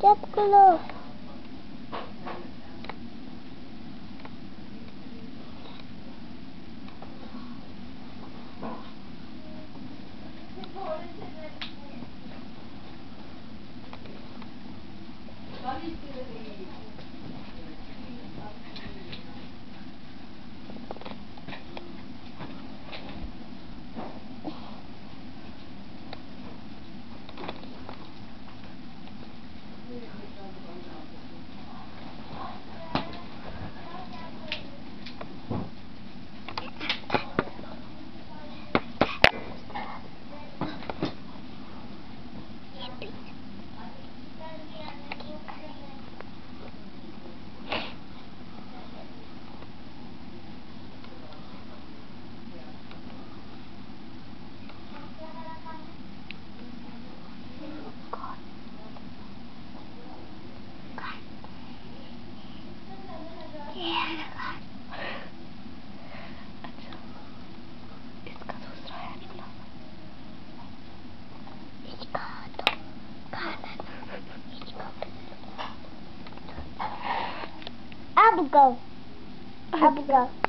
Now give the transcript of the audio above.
キャップロ Abigail. Abigail.